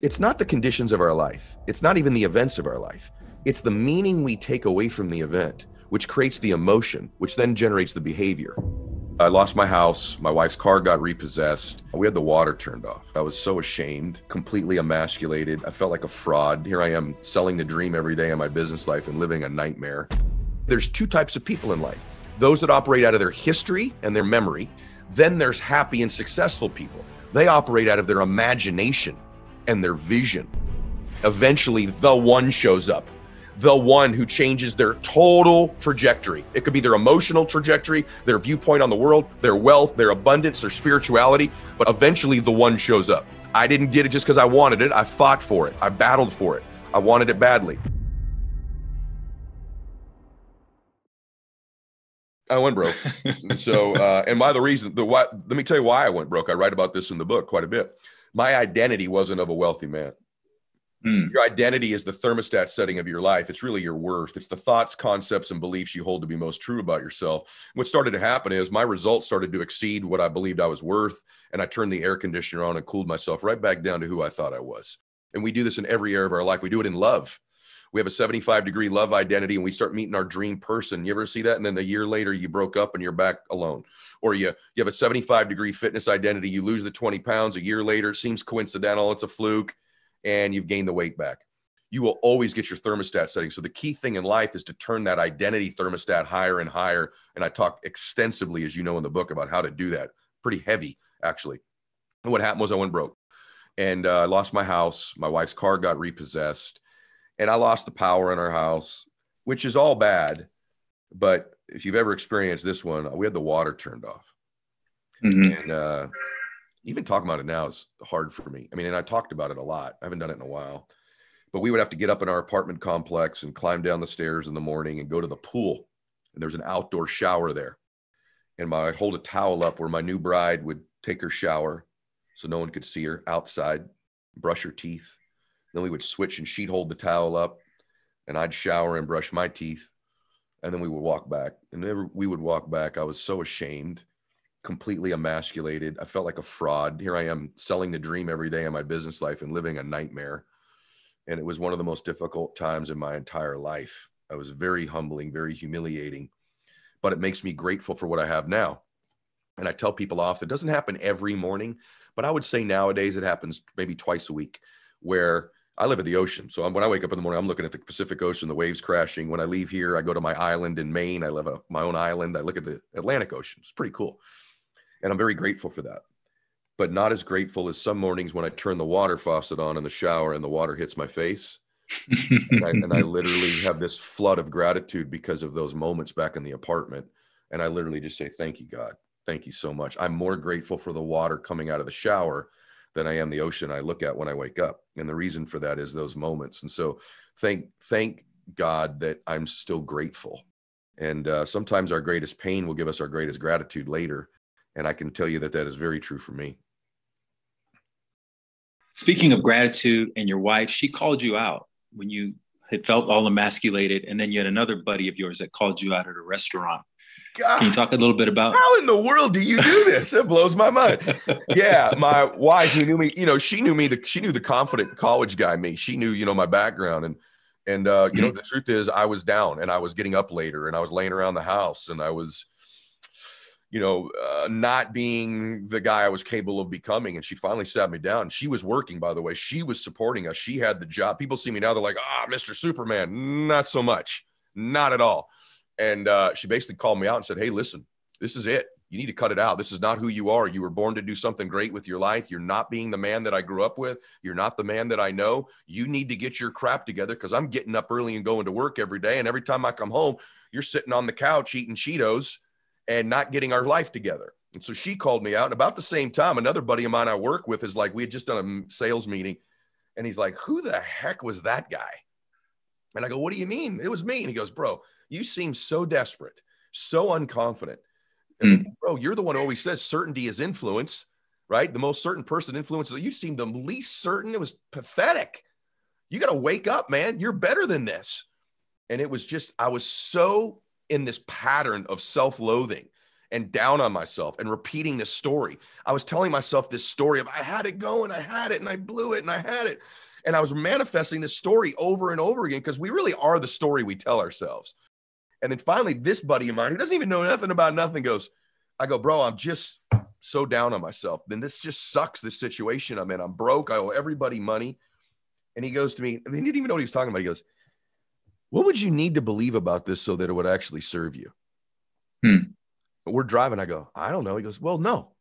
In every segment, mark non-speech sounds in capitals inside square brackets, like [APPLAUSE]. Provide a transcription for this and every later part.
It's not the conditions of our life. It's not even the events of our life. It's the meaning we take away from the event, which creates the emotion, which then generates the behavior. I lost my house. My wife's car got repossessed. We had the water turned off. I was so ashamed, completely emasculated. I felt like a fraud. Here I am selling the dream every day in my business life and living a nightmare. There's two types of people in life those that operate out of their history and their memory. Then there's happy and successful people. They operate out of their imagination and their vision. Eventually, the one shows up, the one who changes their total trajectory. It could be their emotional trajectory, their viewpoint on the world, their wealth, their abundance, their spirituality, but eventually the one shows up. I didn't get it just because I wanted it. I fought for it, I battled for it, I wanted it badly. I went broke. [LAUGHS] so, uh, and by the reason, the what, let me tell you why I went broke. I write about this in the book quite a bit my identity wasn't of a wealthy man. Mm. Your identity is the thermostat setting of your life. It's really your worth. It's the thoughts, concepts, and beliefs you hold to be most true about yourself. What started to happen is my results started to exceed what I believed I was worth. And I turned the air conditioner on and cooled myself right back down to who I thought I was. And we do this in every area of our life. We do it in love we have a 75 degree love identity and we start meeting our dream person. You ever see that? And then a year later, you broke up and you're back alone. Or you, you have a 75 degree fitness identity, you lose the 20 pounds a year later. It seems coincidental, it's a fluke, and you've gained the weight back. You will always get your thermostat setting. So the key thing in life is to turn that identity thermostat higher and higher. And I talk extensively, as you know, in the book about how to do that. Pretty heavy, actually. And what happened was I went broke and uh, I lost my house. My wife's car got repossessed and I lost the power in our house, which is all bad. But if you've ever experienced this one, we had the water turned off. Mm-hmm. And uh, even talking about it now is hard for me. I mean, and I talked about it a lot. I haven't done it in a while. But we would have to get up in our apartment complex and climb down the stairs in the morning and go to the pool. And there's an outdoor shower there. And my, I'd hold a towel up where my new bride would take her shower so no one could see her outside, brush her teeth, then we would switch and she'd hold the towel up and I'd shower and brush my teeth. And then we would walk back. And whenever we would walk back, I was so ashamed, completely emasculated. I felt like a fraud. Here I am selling the dream every day in my business life and living a nightmare. And it was one of the most difficult times in my entire life. I was very humbling, very humiliating, but it makes me grateful for what I have now. And I tell people often, it doesn't happen every morning, but I would say nowadays it happens maybe twice a week where I live at the ocean. So when I wake up in the morning, I'm looking at the Pacific Ocean, the waves crashing. When I leave here, I go to my island in Maine. I live on my own island. I look at the Atlantic Ocean. It's pretty cool. And I'm very grateful for that. But not as grateful as some mornings when I turn the water faucet on in the shower and the water hits my face. and, I, and I [LAUGHS] literally have this flood of gratitude because of those moments back in the apartment. And I literally just say, Thank you, God. Thank you so much. I'm more grateful for the water coming out of the shower than I am the ocean I look at when I wake up. And the reason for that is those moments. And so thank thank God that I'm still grateful. And uh, sometimes our greatest pain will give us our greatest gratitude later. And I can tell you that that is very true for me. Speaking of gratitude and your wife, she called you out when you had felt all emasculated. And then you had another buddy of yours that called you out at a restaurant God, Can you talk a little bit about how in the world do you do this? it blows my mind. Yeah, my [LAUGHS] wife who knew me, you know, she knew me. The she knew the confident college guy me. She knew, you know, my background and and uh, you mm-hmm. know the truth is I was down and I was getting up later and I was laying around the house and I was you know, uh, not being the guy I was capable of becoming. And she finally sat me down. She was working, by the way. She was supporting us. She had the job. People see me now, they're like, ah, Mr. Superman. Not so much. Not at all. And uh, she basically called me out and said, Hey, listen, this is it. You need to cut it out. This is not who you are. You were born to do something great with your life. You're not being the man that I grew up with. You're not the man that I know. You need to get your crap together because I'm getting up early and going to work every day. And every time I come home, you're sitting on the couch eating Cheetos and not getting our life together. And so she called me out. And about the same time, another buddy of mine I work with is like, we had just done a sales meeting. And he's like, Who the heck was that guy? And I go, What do you mean? It was me. And he goes, Bro, you seem so desperate, so unconfident. I mean, mm. bro, you're the one who always says certainty is influence, right? The most certain person influences. You seem the least certain. It was pathetic. You got to wake up, man. You're better than this. And it was just, I was so in this pattern of self loathing and down on myself and repeating this story. I was telling myself this story of I had it going, I had it, and I blew it, and I had it. And I was manifesting this story over and over again because we really are the story we tell ourselves. And then finally, this buddy of mine who doesn't even know nothing about nothing goes, I go, bro, I'm just so down on myself. Then this just sucks, this situation I'm in. I'm broke. I owe everybody money. And he goes to me, and he didn't even know what he was talking about. He goes, What would you need to believe about this so that it would actually serve you? Hmm. We're driving. I go, I don't know. He goes, Well, no.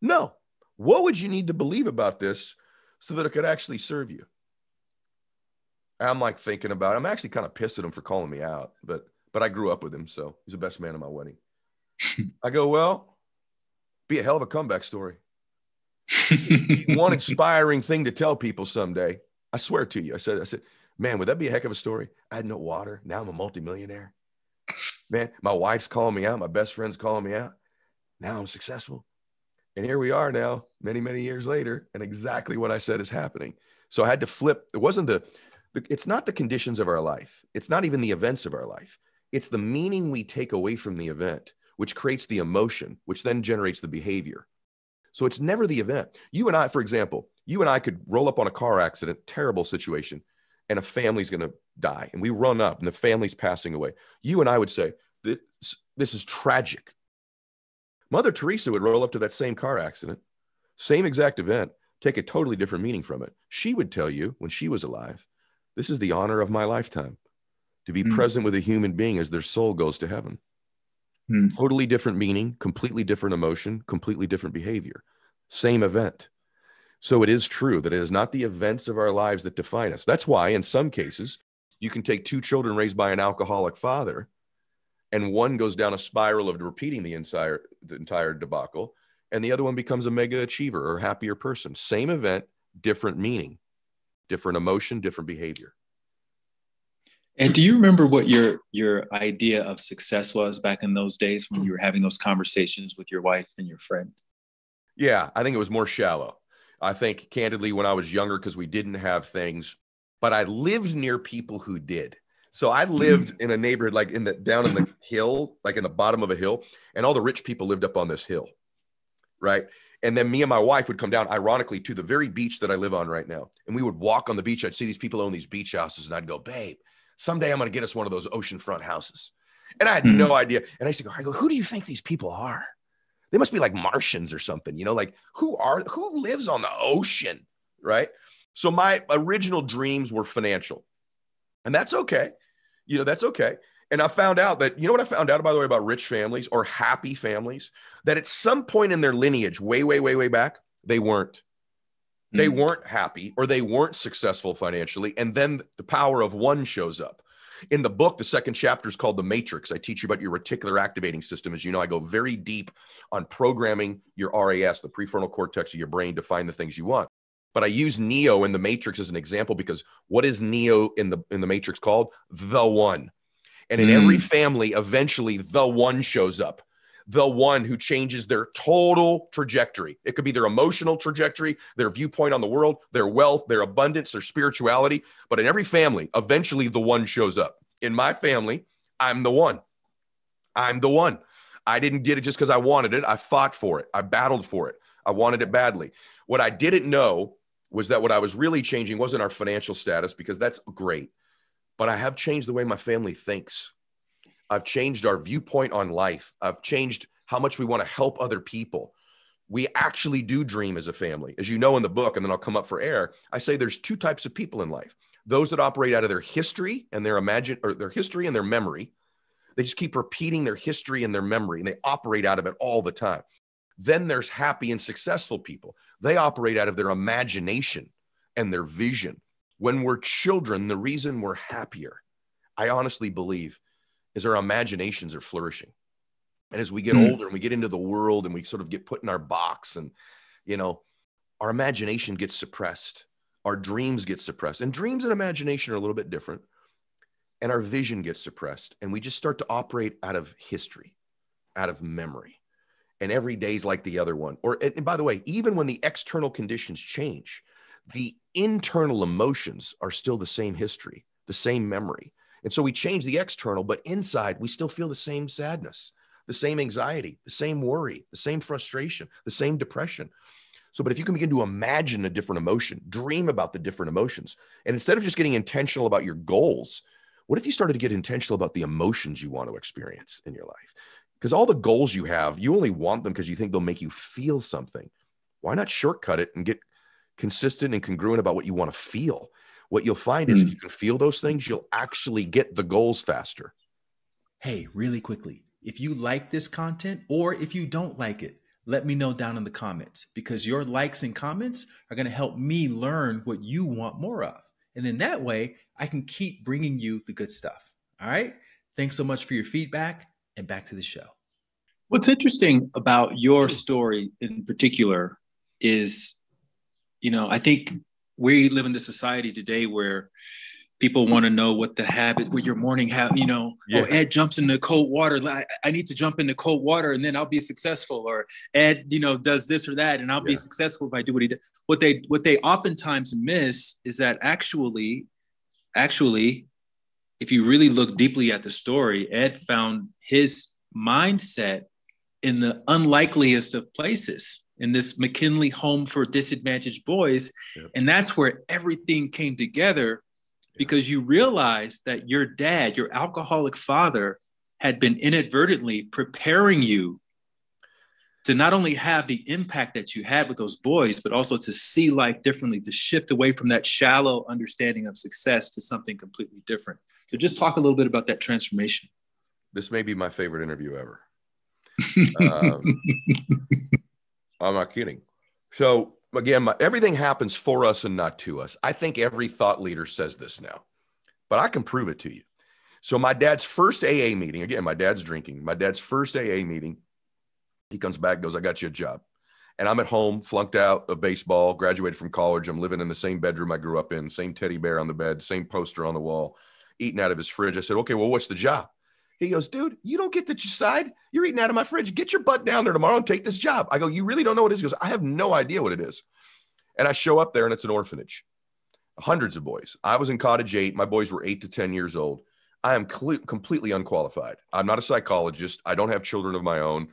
No. What would you need to believe about this so that it could actually serve you? I'm like thinking about it. I'm actually kind of pissed at him for calling me out, but but I grew up with him, so he's the best man at my wedding. [LAUGHS] I go, well, be a hell of a comeback story. [LAUGHS] One inspiring thing to tell people someday. I swear to you. I said, I said, man, would that be a heck of a story? I had no water. Now I'm a multimillionaire. Man, my wife's calling me out. My best friend's calling me out. Now I'm successful. And here we are now, many, many years later, and exactly what I said is happening. So I had to flip. It wasn't the it's not the conditions of our life. It's not even the events of our life. It's the meaning we take away from the event, which creates the emotion, which then generates the behavior. So it's never the event. You and I, for example, you and I could roll up on a car accident, terrible situation, and a family's going to die. And we run up and the family's passing away. You and I would say, this, this is tragic. Mother Teresa would roll up to that same car accident, same exact event, take a totally different meaning from it. She would tell you when she was alive, this is the honor of my lifetime to be mm. present with a human being as their soul goes to heaven. Mm. Totally different meaning, completely different emotion, completely different behavior, same event. So it is true that it is not the events of our lives that define us. That's why, in some cases, you can take two children raised by an alcoholic father, and one goes down a spiral of repeating the entire, the entire debacle, and the other one becomes a mega achiever or happier person. Same event, different meaning different emotion, different behavior. And do you remember what your your idea of success was back in those days when you were having those conversations with your wife and your friend? Yeah, I think it was more shallow. I think candidly when I was younger because we didn't have things, but I lived near people who did. So I mm-hmm. lived in a neighborhood like in the down in the hill, like in the bottom of a hill, and all the rich people lived up on this hill. Right? And then me and my wife would come down, ironically, to the very beach that I live on right now. And we would walk on the beach. I'd see these people own these beach houses, and I'd go, babe, someday I'm going to get us one of those oceanfront houses. And I had mm-hmm. no idea. And I used to go, I go, who do you think these people are? They must be like Martians or something, you know, like who are, who lives on the ocean? Right. So my original dreams were financial. And that's okay. You know, that's okay. And I found out that, you know what I found out, by the way, about rich families or happy families? That at some point in their lineage, way, way, way, way back, they weren't. They mm. weren't happy or they weren't successful financially. And then the power of one shows up. In the book, the second chapter is called The Matrix. I teach you about your reticular activating system. As you know, I go very deep on programming your RAS, the prefrontal cortex of your brain, to find the things you want. But I use Neo in the Matrix as an example because what is Neo in the in the Matrix called? The one. And in mm. every family, eventually the one shows up, the one who changes their total trajectory. It could be their emotional trajectory, their viewpoint on the world, their wealth, their abundance, their spirituality. But in every family, eventually the one shows up. In my family, I'm the one. I'm the one. I didn't get it just because I wanted it. I fought for it. I battled for it. I wanted it badly. What I didn't know was that what I was really changing wasn't our financial status because that's great but I have changed the way my family thinks. I've changed our viewpoint on life. I've changed how much we want to help other people. We actually do dream as a family. As you know in the book, and then I'll come up for air, I say there's two types of people in life. Those that operate out of their history and their imagine or their history and their memory. They just keep repeating their history and their memory and they operate out of it all the time. Then there's happy and successful people. They operate out of their imagination and their vision when we're children, the reason we're happier, I honestly believe, is our imaginations are flourishing. And as we get mm. older and we get into the world and we sort of get put in our box and, you know, our imagination gets suppressed, our dreams get suppressed. And dreams and imagination are a little bit different. And our vision gets suppressed. And we just start to operate out of history, out of memory. And every day's like the other one. Or, and by the way, even when the external conditions change, the internal emotions are still the same history, the same memory. And so we change the external, but inside we still feel the same sadness, the same anxiety, the same worry, the same frustration, the same depression. So, but if you can begin to imagine a different emotion, dream about the different emotions, and instead of just getting intentional about your goals, what if you started to get intentional about the emotions you want to experience in your life? Because all the goals you have, you only want them because you think they'll make you feel something. Why not shortcut it and get consistent and congruent about what you want to feel? What you'll find is mm. if hmm. you can feel those things, you'll actually get the goals faster. Hey, really quickly, if you like this content or if you don't like it, let me know down in the comments because your likes and comments are going to help me learn what you want more of. And then that way, I can keep bringing you the good stuff. All right. Thanks so much for your feedback and back to the show. What's interesting about your story in particular is, you know, I think we live in the society today where people want to know what the habit, what your morning habit, you know, oh, yeah. oh, Ed jumps into cold water. I, I, need to jump into cold water and then I'll be successful. Or Ed, you know, does this or that and I'll yeah. be successful if I do what he did. What they, what they oftentimes miss is that actually, actually, if you really look deeply at the story, Ed found his mindset in the unlikeliest of places in this McKinley home for disadvantaged boys. Yep. And that's where everything came together because you realize that your dad, your alcoholic father, had been inadvertently preparing you to not only have the impact that you had with those boys, but also to see life differently, to shift away from that shallow understanding of success to something completely different. So, just talk a little bit about that transformation. This may be my favorite interview ever. [LAUGHS] um, I'm not kidding. So, again, my, everything happens for us and not to us. I think every thought leader says this now, but I can prove it to you. So, my dad's first AA meeting, again, my dad's drinking, my dad's first AA meeting, he comes back, goes, I got you a job. And I'm at home, flunked out of baseball, graduated from college. I'm living in the same bedroom I grew up in, same teddy bear on the bed, same poster on the wall, eating out of his fridge. I said, Okay, well, what's the job? He goes, dude, you don't get to decide. You're eating out of my fridge. Get your butt down there tomorrow and take this job. I go, you really don't know what it is? He goes, I have no idea what it is. And I show up there and it's an orphanage, hundreds of boys. I was in cottage eight. My boys were eight to 10 years old. I am cl- completely unqualified. I'm not a psychologist. I don't have children of my own.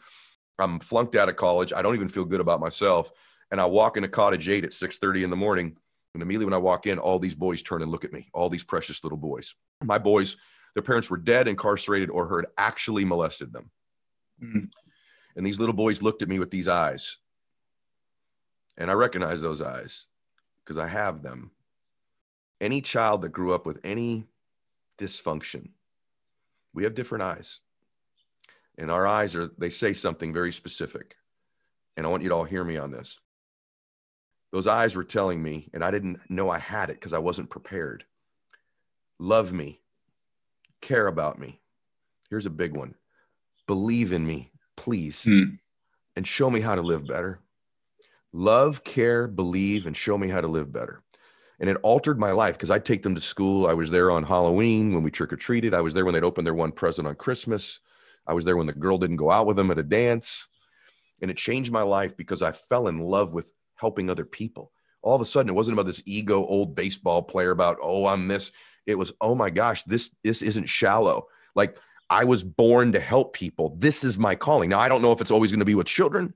I'm flunked out of college. I don't even feel good about myself. And I walk into cottage eight at 6:30 in the morning. And immediately when I walk in, all these boys turn and look at me, all these precious little boys. My boys their parents were dead, incarcerated, or had actually molested them. Mm-hmm. And these little boys looked at me with these eyes. And I recognize those eyes because I have them. Any child that grew up with any dysfunction, we have different eyes. And our eyes are, they say something very specific. And I want you to all hear me on this. Those eyes were telling me, and I didn't know I had it because I wasn't prepared. Love me care about me. Here's a big one believe in me, please, hmm. and show me how to live better. Love, care, believe, and show me how to live better. And it altered my life because I'd take them to school. I was there on Halloween when we trick or treated. I was there when they'd open their one present on Christmas. I was there when the girl didn't go out with them at a dance. And it changed my life because I fell in love with helping other people. All of a sudden, it wasn't about this ego old baseball player about, oh, I'm this it was oh my gosh this this isn't shallow. Like i was born to help people. This is my calling. Now i don't know if it's always going to be with children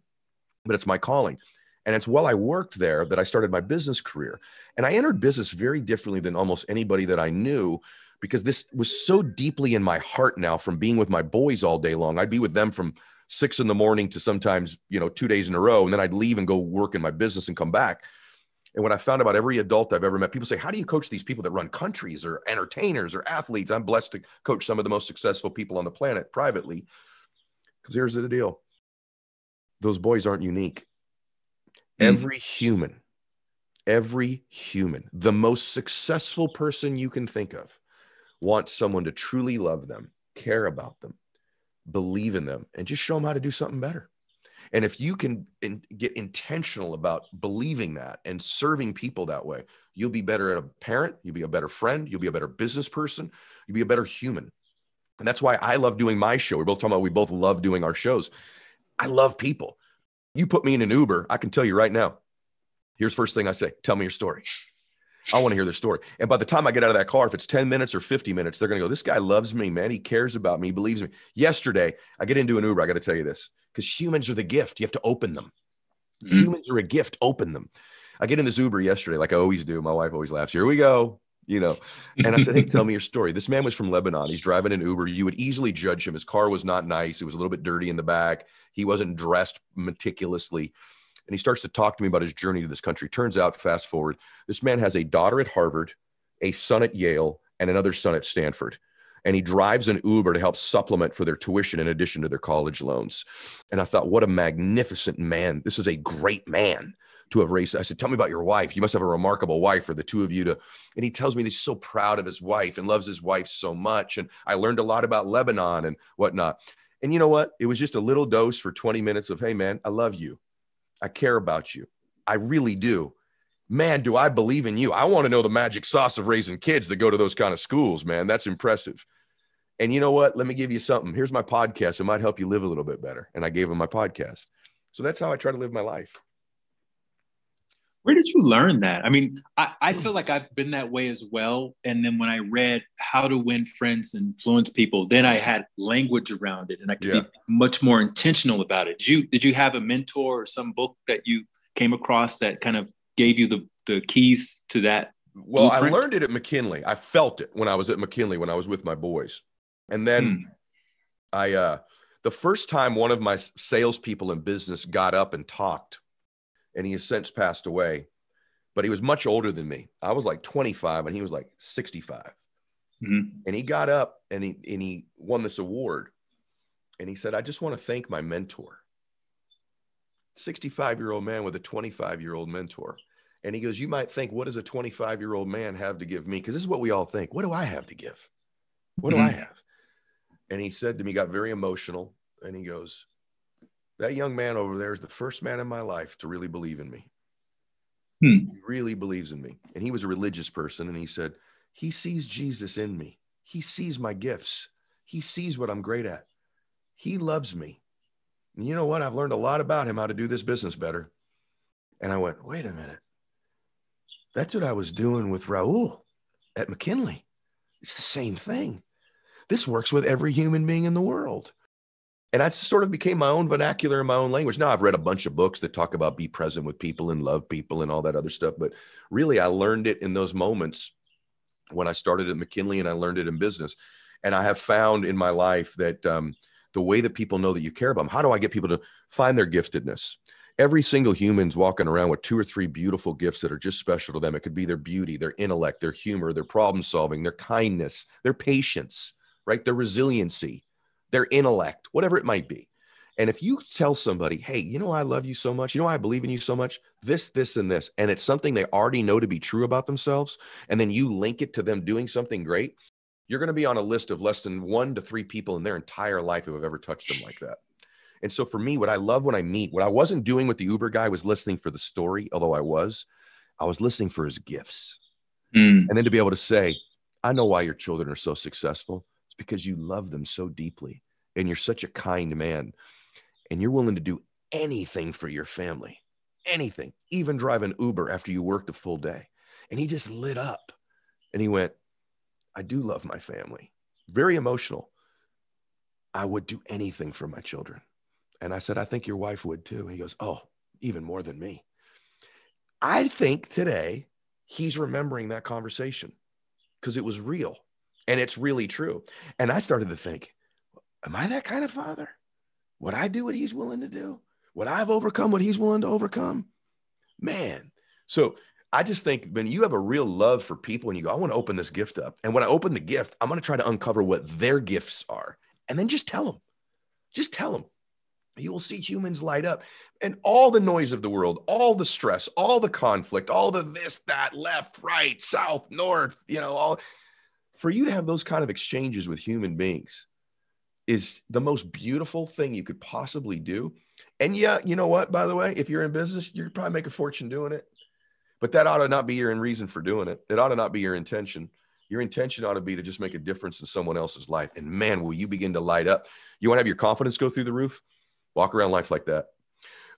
but it's my calling. And it's while i worked there that i started my business career. And i entered business very differently than almost anybody that i knew because this was so deeply in my heart now from being with my boys all day long. I'd be with them from six in the morning to sometimes you know two days in a row and then i'd leave and go work in my business and come back and what I found about every adult I've ever met, people say, How do you coach these people that run countries or entertainers or athletes? I'm blessed to coach some of the most successful people on the planet privately. Because here's the deal those boys aren't unique. Mm. Every human, every human, the most successful person you can think of, wants someone to truly love them, care about them, believe in them, and just show them how to do something better. And if you can in, get intentional about believing that and serving people that way, you'll be better at a parent, you'll be a better friend, you'll be a better business person, you'll be a better human. And that's why I love doing my show. We're both talking about we both love doing our shows. I love people. You put me in an Uber, I can tell you right now. Here's first thing I say, tell me your story. I want to hear their story. And by the time I get out of that car, if it's 10 minutes or 50 minutes, they're going to go, This guy loves me, man. He cares about me, he believes me. Yesterday, I get into an Uber. I got to tell you this because humans are the gift. You have to open them. Mm-hmm. Humans are a gift. Open them. I get in this Uber yesterday, like I always do. My wife always laughs. Here we go. You know, and I said, Hey, tell me your story. This man was from Lebanon. He's driving an Uber. You would easily judge him. His car was not nice. It was a little bit dirty in the back. He wasn't dressed meticulously and he starts to talk to me about his journey to this country. Turns out, fast forward, this man has a daughter at Harvard, a son at Yale, and another son at Stanford. And he drives an Uber to help supplement for their tuition in addition to their college loans. And I thought, what a magnificent man. This is a great man to have raised. I said, Tell me about your wife. You must have a remarkable wife for the two of you to. And he tells me that he's so proud of his wife and loves his wife so much. And I learned a lot about Lebanon and whatnot. And you know what? It was just a little dose for 20 minutes of, Hey, man, I love you. I care about you. I really do. Man, do I believe in you. I want to know the magic sauce of raising kids that go to those kind of schools, man. That's impressive. And you know what? Let me give you something. Here's my podcast. It might help you live a little bit better. And I gave him my podcast. So that's how I try to live my life. Where did you learn that? I mean, I, I feel like I've been that way as well. And then when I read How to Win Friends and Influence People, then I had language around it and I could yeah. be much more intentional about it. Did you did you have a mentor or some book that you came across that kind of gave you the, the keys to that? Well, blueprint? I learned it at McKinley. I felt it when I was at McKinley when I was with my boys. And then hmm. I uh the first time one of my salespeople in business got up and talked and he has since passed away. But he was much older than me. I was like 25 and he was like 65. Mm-hmm. And he got up and he and he won this award. And he said, I just want to thank my mentor. 65 year old man with a 25 year old mentor. And he goes, You might think, what does a 25 year old man have to give me? Because this is what we all think. What do I have to give? What mm-hmm. do I have? And he said to me, got very emotional. And he goes, that young man over there is the first man in my life to really believe in me. Hmm. He really believes in me. And he was a religious person. And he said, He sees Jesus in me. He sees my gifts. He sees what I'm great at. He loves me. You know what? I've learned a lot about him, how to do this business better. And I went, Wait a minute. That's what I was doing with Raul at McKinley. It's the same thing. This works with every human being in the world and I sort of became my own vernacular in my own language. Now I've read a bunch of books that talk about be present with people and love people and all that other stuff, but really I learned it in those moments when I started at McKinley and I learned it in business. And I have found in my life that um, the way that people know that you care about them, how do I get people to find their giftedness? Every single human's walking around with two or three beautiful gifts that are just special to them. It could be their beauty, their intellect, their humor, their problem solving, their kindness, their patience, right? Their resiliency their intellect, whatever it might be. And if you tell somebody, hey, you know, I love you so much, you know, I believe in you so much, this, this, and this, and it's something they already know to be true about themselves, and then you link it to them doing something great, you're going to be on a list of less than one to three people in their entire life who have ever touched them like that. And so for me, what I love when I meet, what I wasn't doing with the Uber guy was listening for the story, although I was, I was listening for his gifts. Mm. And then to be able to say, I know why your children are so successful. It's because you love them so deeply and you're such a kind man and you're willing to do anything for your family, anything, even drive an Uber after you worked a full day. And he just lit up and he went, I do love my family. Very emotional. I would do anything for my children. And I said, I think your wife would too. He goes, Oh, even more than me. I think today he's remembering that conversation because it was real and it's really true. And I started to think, Am I that kind of father? Would I do what he's willing to do? Would I have overcome what he's willing to overcome? Man. So I just think when you have a real love for people and you go, I want to open this gift up. And when I open the gift, I'm going to try to uncover what their gifts are and then just tell them. Just tell them. You will see humans light up and all the noise of the world, all the stress, all the conflict, all the this, that, left, right, south, north, you know, all for you to have those kind of exchanges with human beings is the most beautiful thing you could possibly do. And yeah, you know what, by the way, if you're in business, you could probably make a fortune doing it. But that ought to not be your reason for doing it. It ought to not be your intention. Your intention ought to be to just make a difference in someone else's life. And man, will you begin to light up. You want to have your confidence go through the roof? Walk around life like that.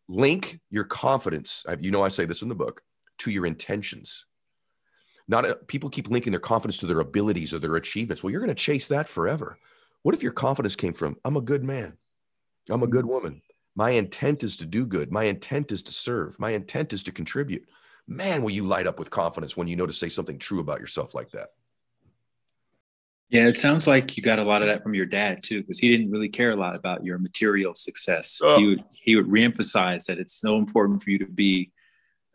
Link your confidence. You know, I say this in the book to your intentions. Not a, people keep linking their confidence to their abilities or their achievements. Well, you're going to chase that forever. What if your confidence came from, I'm a good man, I'm a good woman, my intent is to do good, my intent is to serve, my intent is to contribute. Man, will you light up with confidence when you know to say something true about yourself like that? Yeah, it sounds like you got a lot of that from your dad too, because he didn't really care a lot about your material success. Oh. He would he would reemphasize that it's so important for you to be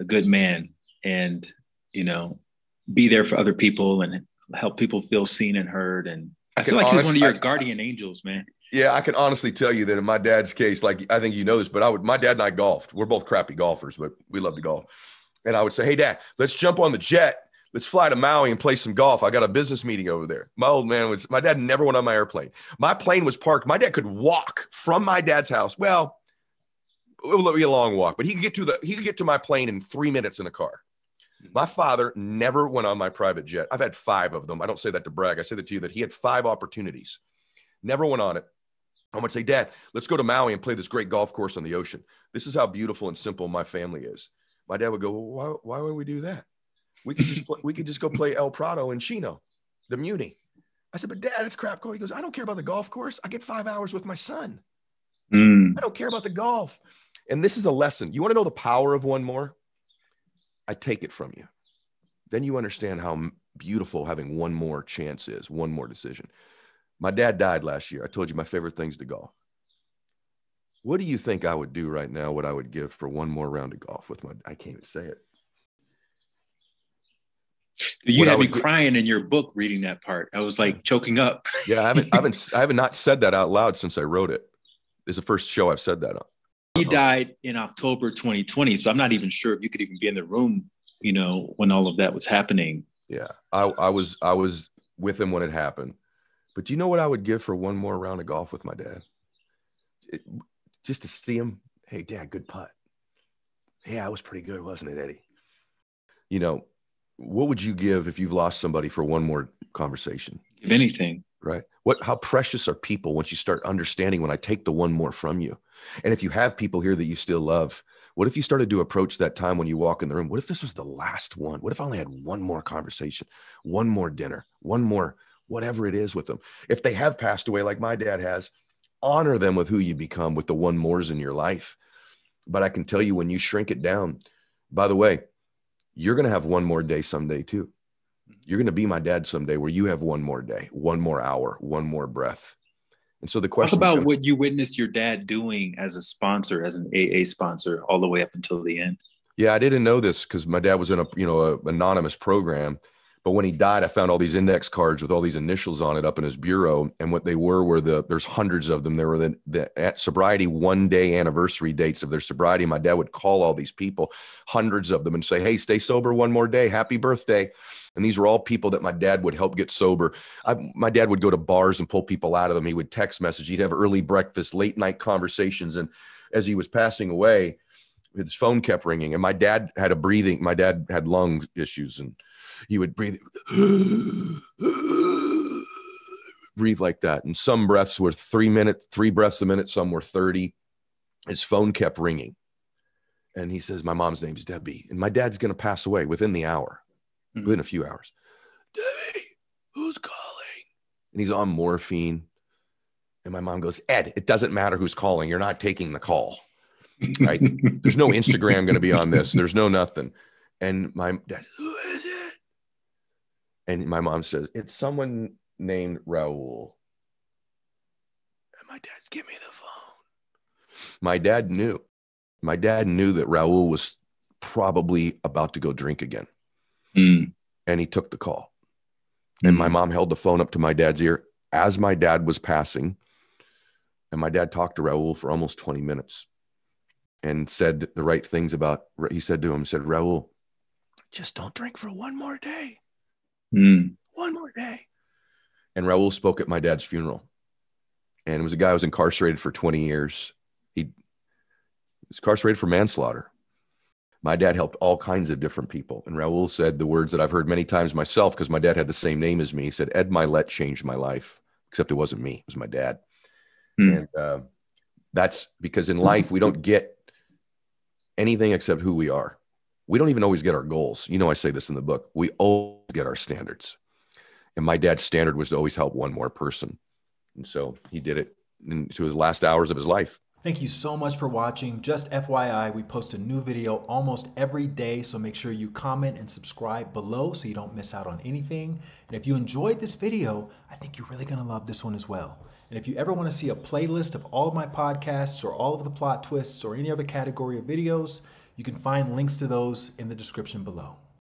a good man and you know be there for other people and help people feel seen and heard. And I, I feel like honest, he's one of your I, guardian angels, man. Yeah, I can honestly tell you that in my dad's case, like I think you know this, but I would my dad and I golfed. We're both crappy golfers, but we love to golf. And I would say, Hey dad, let's jump on the jet let's fly to Maui and play some golf. I got a business meeting over there. My old man was, my dad never went on my airplane. My plane was parked. My dad could walk from my dad's house. Well, it would be a long walk, but he could get to the, he could get to my plane in three minutes in a car. Hmm. My father never went on my private jet. I've had five of them. I don't say that to brag. I say that to you that he had five opportunities, never went on it. I would say, Dad, let's go to Maui and play this great golf course on the ocean. This is how beautiful and simple my family is. My dad would go, well, why, why would we do that? We could just play, we could just go play El Prado in Chino, the Muni. I said, but dad, it's crap course. He goes, I don't care about the golf course. I get five hours with my son. Mm. I don't care about the golf. And this is a lesson. You want to know the power of one more? I take it from you. Then you understand how beautiful having one more chance is, one more decision. My dad died last year. I told you my favorite things to golf. What do you think I would do right now? What I would give for one more round of golf with my, I can't even say it. You had me crying in your book reading that part. I was like choking up. [LAUGHS] yeah, I haven't, I haven't, I haven't not said that out loud since I wrote it. It's the first show I've said that on. He died in October 2020, so I'm not even sure if you could even be in the room, you know, when all of that was happening. Yeah, I, I was, I was with him when it happened. But do you know what I would give for one more round of golf with my dad? It, just to see him. Hey, Dad, good putt. Yeah, it was pretty good, wasn't it, Eddie? You know, what would you give if you've lost somebody for one more conversation? If anything. Right. What how precious are people once you start understanding when I take the one more from you? And if you have people here that you still love, what if you started to approach that time when you walk in the room? What if this was the last one? What if I only had one more conversation, one more dinner, one more whatever it is with them? If they have passed away like my dad has, honor them with who you become with the one mores in your life. But I can tell you when you shrink it down, by the way, you're going to have one more day someday too. You're going to be my dad someday where you have one more day, one more hour, one more breath. And so the question Talk about becomes, what you witnessed your dad doing as a sponsor, as an AA sponsor, all the way up until the end. Yeah, I didn't know this because my dad was in a you know a anonymous program, but when he died, I found all these index cards with all these initials on it up in his bureau. And what they were were the there's hundreds of them. There were the, the sobriety one day anniversary dates of their sobriety. My dad would call all these people, hundreds of them, and say, Hey, stay sober one more day. Happy birthday. And these were all people that my dad would help get sober. I, my dad would go to bars and pull people out of them. He would text message. He'd have early breakfast, late night conversations. And as he was passing away, his phone kept ringing. And my dad had a breathing, my dad had lung issues and he would breathe [GASPS] breathe like that and some breaths were three minutes three breaths a minute some were 30 his phone kept ringing and he says my mom's name is debbie and my dad's going to pass away within the hour mm-hmm. within a few hours debbie who's calling and he's on morphine and my mom goes ed it doesn't matter who's calling you're not taking the call right there's no instagram going to be on this there's no nothing and my dad who is it and my mom says, It's someone named Raul. And my dad's, Give me the phone. My dad knew. My dad knew that Raul was probably about to go drink again. Mm. And he took the call. And my hmm. mom held the phone up to my dad's ear as my dad was passing. And my dad talked to Raul for almost 20 minutes and said the right things about, he said to him, said, Raul, just don't drink for one more day. Mm. One more day. And Raul spoke at my dad's funeral. And it was a guy who was incarcerated for 20 years. He was incarcerated for manslaughter. My dad helped all kinds of different people. And Raul said the words that I've heard many times myself because my dad had the same name as me. He said, Ed Mylett changed my life, except it wasn't me, it was my dad. Mm. And uh, that's because in life, we don't get anything except who we are. We don't even always get our goals. You know, I say this in the book. We always get our standards. And my dad's standard was to always help one more person. And so he did it into his last hours of his life. Thank you so much for watching. Just FYI, we post a new video almost every day, so make sure you comment and subscribe below so you don't miss out on anything. And if you enjoyed this video, I think you're really gonna love this one as well. And if you ever wanna see a playlist of all of my podcasts or all of the plot twists or any other category of videos, you can find links to those in the description below.